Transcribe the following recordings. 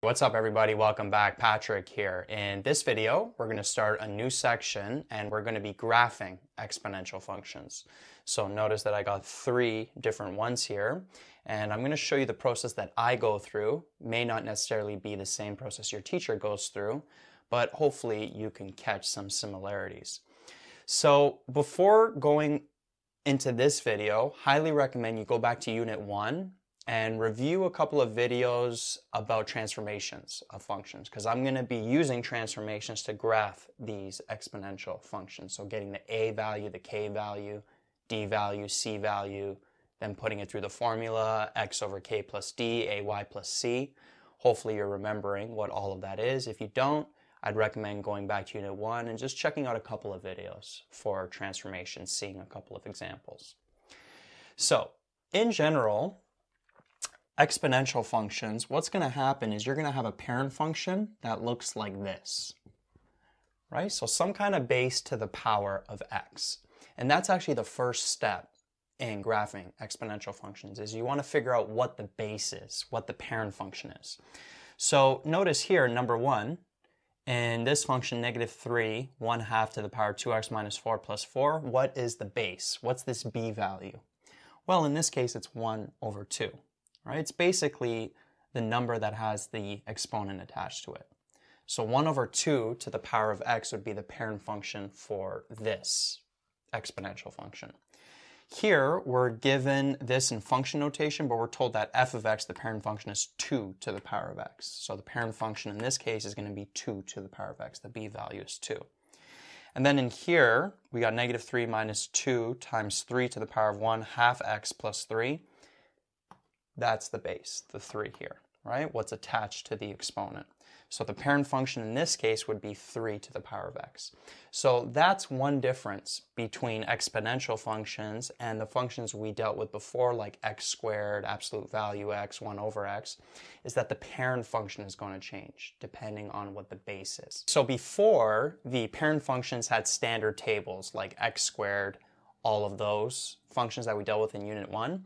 What's up everybody, welcome back, Patrick here. In this video, we're gonna start a new section and we're gonna be graphing exponential functions. So notice that I got three different ones here and I'm gonna show you the process that I go through. May not necessarily be the same process your teacher goes through, but hopefully you can catch some similarities. So before going into this video, highly recommend you go back to unit one and review a couple of videos about transformations of functions because I'm going to be using transformations to graph these exponential functions. So getting the a value, the k value, d value, c value, then putting it through the formula x over k plus d, ay plus c. Hopefully you're remembering what all of that is. If you don't, I'd recommend going back to Unit 1 and just checking out a couple of videos for transformations, seeing a couple of examples. So, in general, exponential functions, what's going to happen is you're going to have a parent function that looks like this, right? So some kind of base to the power of x. And that's actually the first step in graphing exponential functions is you want to figure out what the base is, what the parent function is. So notice here, number one, in this function, negative 3, 1 half to the power 2x minus 4 plus 4, what is the base? What's this b value? Well, in this case, it's 1 over 2 right? It's basically the number that has the exponent attached to it. So 1 over 2 to the power of x would be the parent function for this exponential function. Here, we're given this in function notation, but we're told that f of x, the parent function, is 2 to the power of x. So the parent function in this case is going to be 2 to the power of x. The b value is 2. And then in here, we got negative 3 minus 2 times 3 to the power of 1 half x plus 3. That's the base, the 3 here, right? What's attached to the exponent. So the parent function in this case would be 3 to the power of x. So that's one difference between exponential functions and the functions we dealt with before, like x squared, absolute value x, 1 over x, is that the parent function is going to change depending on what the base is. So before, the parent functions had standard tables like x squared, all of those functions that we dealt with in Unit 1.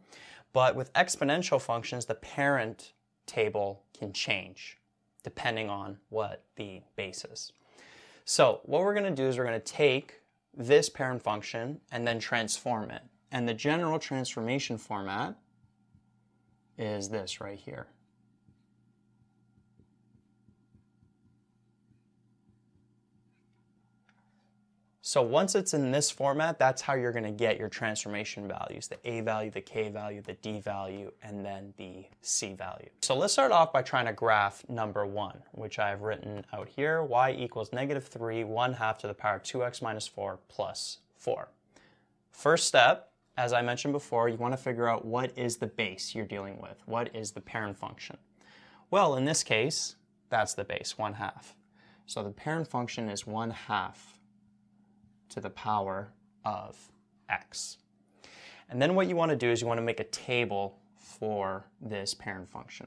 But with exponential functions, the parent table can change depending on what the base is. So what we're going to do is we're going to take this parent function and then transform it. And the general transformation format is this right here. So once it's in this format, that's how you're going to get your transformation values, the A value, the K value, the D value, and then the C value. So let's start off by trying to graph number one, which I've written out here, y equals negative 3, 1 half to the power 2x minus 4 plus 4. First step, as I mentioned before, you want to figure out what is the base you're dealing with. What is the parent function? Well, in this case, that's the base, 1 half. So the parent function is 1 half to the power of x. And then what you want to do is you want to make a table for this parent function.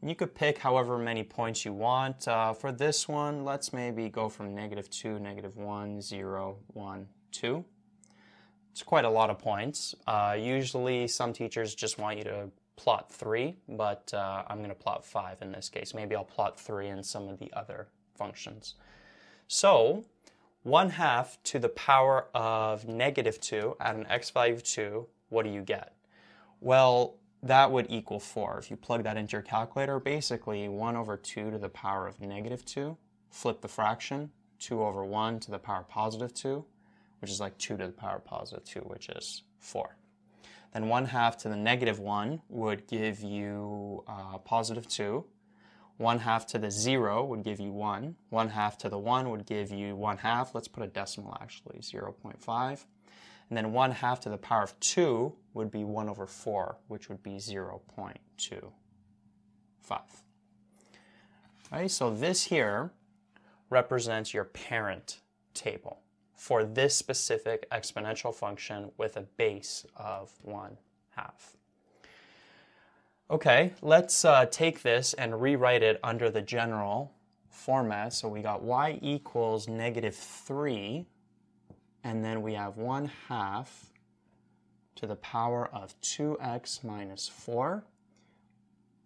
And you could pick however many points you want. Uh, for this one, let's maybe go from negative 2, negative 1, 0, 1, 2. It's quite a lot of points. Uh, usually some teachers just want you to plot 3, but uh, I'm going to plot 5 in this case. Maybe I'll plot 3 in some of the other functions. So 1 half to the power of negative 2 at an x value of 2, what do you get? Well, that would equal 4. If you plug that into your calculator, basically 1 over 2 to the power of negative 2, flip the fraction, 2 over 1 to the power positive 2, which is like 2 to the power positive 2, which is 4. Then 1 half to the negative 1 would give you uh, positive 2, 1 half to the 0 would give you 1. 1 half to the 1 would give you 1 half. Let's put a decimal actually, 0 0.5. And then 1 half to the power of 2 would be 1 over 4, which would be 0 0.25. Right, so this here represents your parent table for this specific exponential function with a base of 1 half. Okay, let's uh, take this and rewrite it under the general format. So we got y equals negative 3, and then we have 1 half to the power of 2x minus 4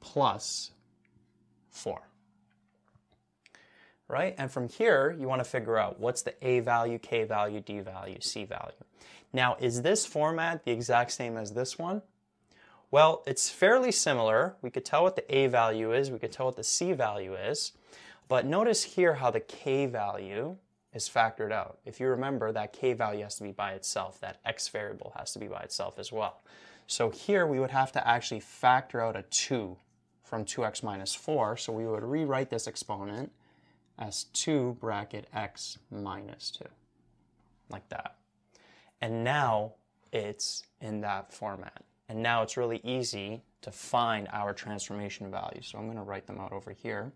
4. right? And from here, you want to figure out what's the A value, K value, D value, C value. Now, is this format the exact same as this one? Well, it's fairly similar. We could tell what the A value is, we could tell what the C value is, but notice here how the K value is factored out. If you remember, that K value has to be by itself, that X variable has to be by itself as well. So here we would have to actually factor out a 2 from 2x minus 4, so we would rewrite this exponent as 2 bracket x minus 2, like that. And now it's in that format. And now it's really easy to find our transformation values. So I'm going to write them out over here.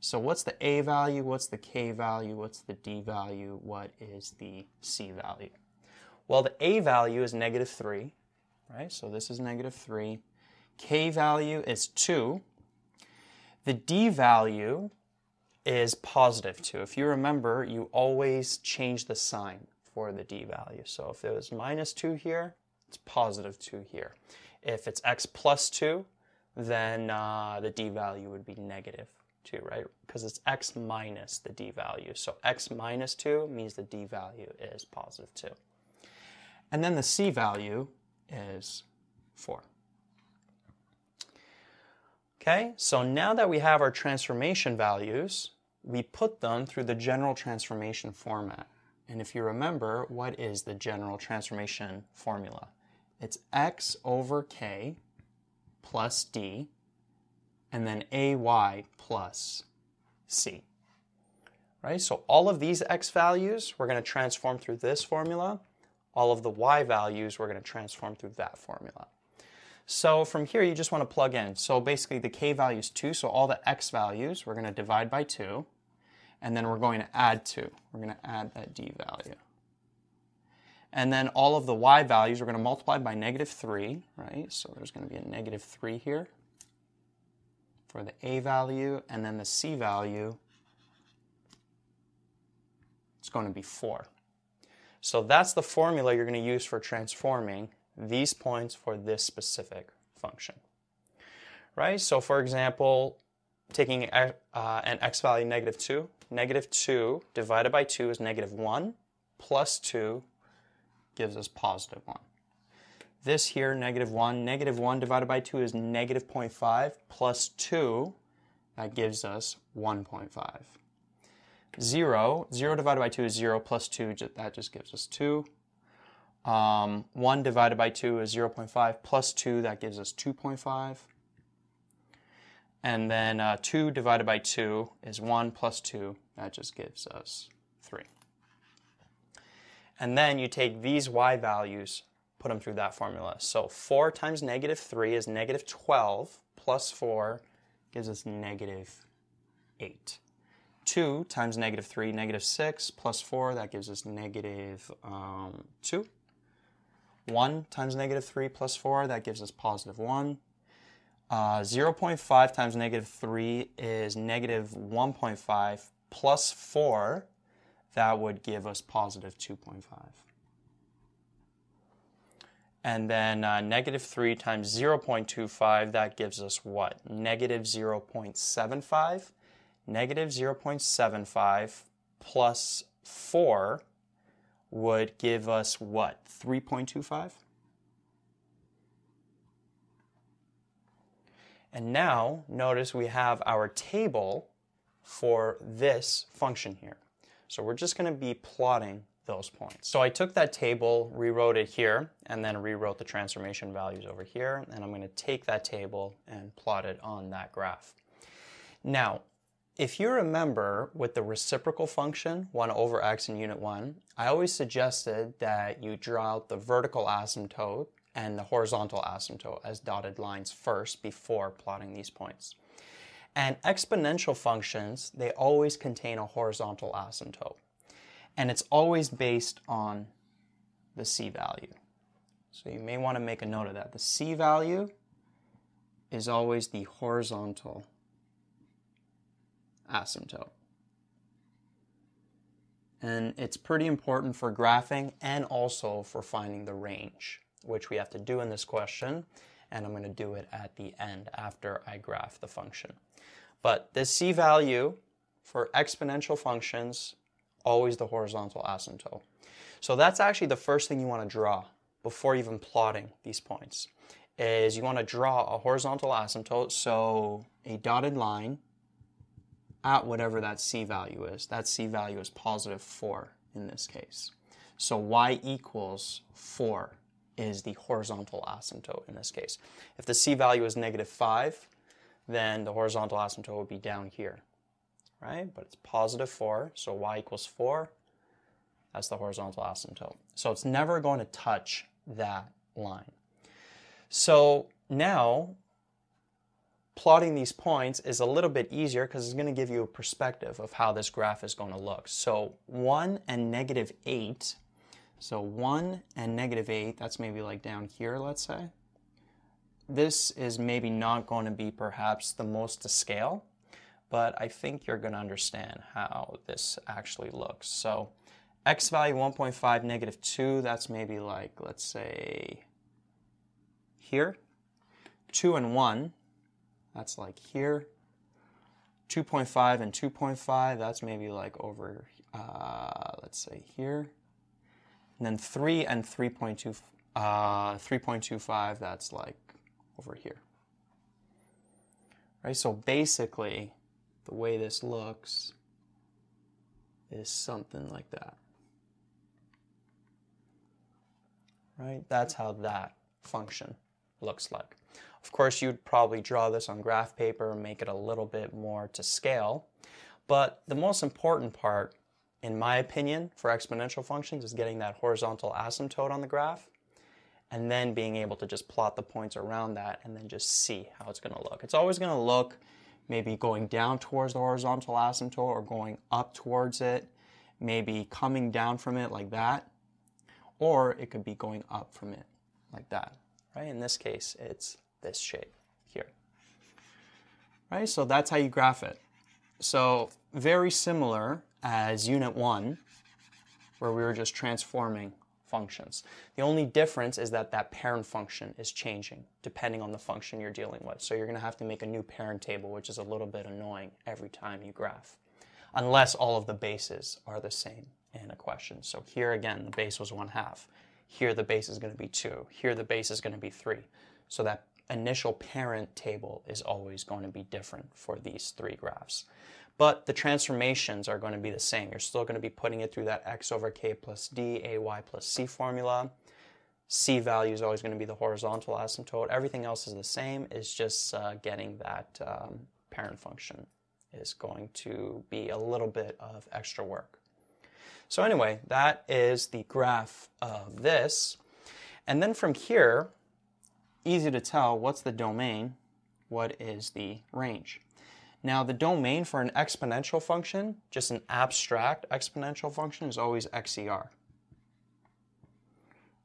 So what's the A value? What's the K value? What's the D value? What is the C value? Well, the A value is negative 3, right? So this is negative 3. K value is 2. The D value is positive 2. If you remember, you always change the sign for the D value. So if it was minus 2 here, it's positive 2 here. If it's x plus 2, then uh, the D value would be negative 2, right? Because it's x minus the D value. So x minus 2 means the D value is positive 2. And then the C value is 4. Okay, so now that we have our transformation values, we put them through the general transformation format. And if you remember, what is the general transformation formula? It's x over k plus d, and then ay plus c. Right? So all of these x values, we're going to transform through this formula. All of the y values, we're going to transform through that formula. So from here, you just want to plug in. So basically the k value is 2, so all the x values, we're going to divide by 2, and then we're going to add 2. We're going to add that d value. And then all of the y values, we're going to multiply by negative 3, right? So there's going to be a negative 3 here for the a value, and then the c value, it's going to be 4. So that's the formula you're going to use for transforming these points for this specific function. Right? So for example, taking uh, an x value negative 2, negative 2 divided by 2 is negative 1, plus 2 gives us positive 1. This here, negative 1, negative 1 divided by 2 is negative 0.5, plus 2, that gives us 1.5. 0, 0 divided by 2 is 0, plus 2, that just gives us 2. Um, 1 divided by 2 is 0.5 plus 2, that gives us 2.5. And then uh, 2 divided by 2 is 1 plus 2, that just gives us 3. And then you take these y values, put them through that formula. So 4 times negative 3 is negative 12, plus 4 gives us negative 8. 2 times negative 3, negative 6, plus 4, that gives us negative, um, 2. 1 times negative 3 plus 4, that gives us positive 1. Uh, 0.5 times negative 3 is negative 1.5 plus 4, that would give us positive 2.5. And then uh, negative 3 times 0.25, that gives us what? Negative 0.75. Negative 0.75 plus 4 would give us what? 3.25? And now notice we have our table for this function here. So we're just going to be plotting those points. So I took that table, rewrote it here, and then rewrote the transformation values over here, and I'm going to take that table and plot it on that graph. Now, if you remember with the reciprocal function, 1 over x in unit 1, I always suggested that you draw out the vertical asymptote and the horizontal asymptote as dotted lines first before plotting these points. And exponential functions, they always contain a horizontal asymptote. And it's always based on the c value. So you may want to make a note of that. The c value is always the horizontal asymptote. And it's pretty important for graphing and also for finding the range, which we have to do in this question. And I'm going to do it at the end after I graph the function. But this c value for exponential functions, always the horizontal asymptote. So that's actually the first thing you want to draw before even plotting these points is you want to draw a horizontal asymptote, so a dotted line at whatever that c value is. That c value is positive 4 in this case. So y equals 4 is the horizontal asymptote in this case. If the c value is negative 5, then the horizontal asymptote would be down here, right? But it's positive 4, so y equals 4. That's the horizontal asymptote. So it's never going to touch that line. So now plotting these points is a little bit easier because it's going to give you a perspective of how this graph is going to look. So 1 and negative 8, so 1 and negative 8, that's maybe like down here, let's say. This is maybe not going to be perhaps the most to scale, but I think you're going to understand how this actually looks. So x value 1.5, negative 2, that's maybe like, let's say, here. 2 and 1, that's like here. 2.5 and 2.5, that's maybe like over, uh, let's say here. And then 3 and 3.2, uh, 3.25, that's like over here. Right, so basically, the way this looks is something like that. Right, that's how that function looks like. Of course, you'd probably draw this on graph paper and make it a little bit more to scale. But the most important part, in my opinion, for exponential functions is getting that horizontal asymptote on the graph and then being able to just plot the points around that and then just see how it's going to look. It's always going to look maybe going down towards the horizontal asymptote or going up towards it, maybe coming down from it like that, or it could be going up from it like that right? In this case, it's this shape here, right? So that's how you graph it. So very similar as unit one, where we were just transforming functions. The only difference is that that parent function is changing depending on the function you're dealing with. So you're going to have to make a new parent table, which is a little bit annoying every time you graph, unless all of the bases are the same in a question. So here again, the base was one half. Here the base is going to be 2. Here the base is going to be 3. So that initial parent table is always going to be different for these three graphs. But the transformations are going to be the same. You're still going to be putting it through that x over k plus d, ay plus c formula. C value is always going to be the horizontal asymptote. Everything else is the same. It's just uh, getting that um, parent function is going to be a little bit of extra work. So anyway, that is the graph of this. And then from here, easy to tell what's the domain, what is the range. Now the domain for an exponential function, just an abstract exponential function, is always XER.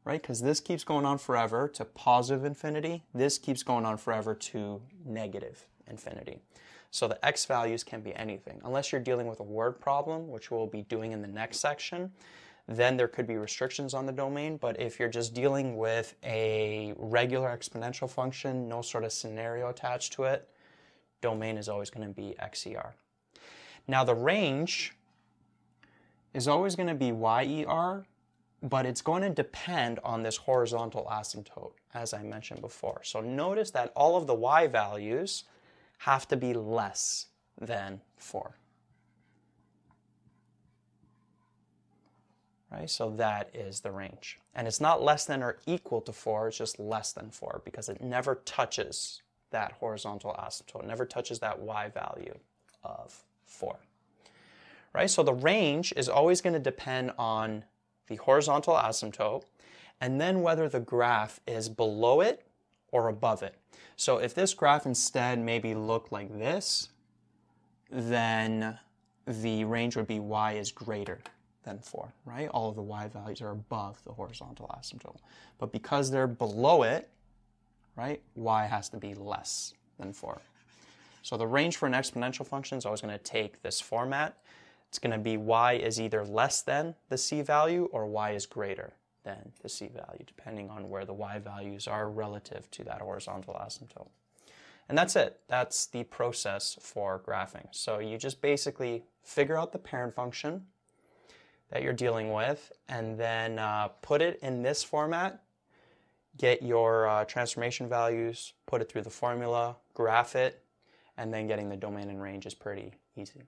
Right? Because this keeps going on forever to positive infinity. This keeps going on forever to negative infinity. So the x values can be anything. Unless you're dealing with a word problem, which we'll be doing in the next section, then there could be restrictions on the domain. But if you're just dealing with a regular exponential function, no sort of scenario attached to it, domain is always going to be XER. Now the range is always going to be YER, but it's going to depend on this horizontal asymptote, as I mentioned before. So notice that all of the Y values have to be less than 4. Right, so that is the range. And it's not less than or equal to 4, it's just less than 4 because it never touches that horizontal asymptote, never touches that y value of 4. Right, so the range is always going to depend on the horizontal asymptote and then whether the graph is below it or above it. So if this graph instead maybe looked like this, then the range would be y is greater than 4, right? All of the y values are above the horizontal asymptote. But because they're below it, right, y has to be less than 4. So the range for an exponential function is always going to take this format. It's going to be y is either less than the c value or y is greater than the c value, depending on where the y values are relative to that horizontal asymptote. And that's it. That's the process for graphing. So you just basically figure out the parent function that you're dealing with and then uh, put it in this format, get your uh, transformation values, put it through the formula, graph it, and then getting the domain and range is pretty easy.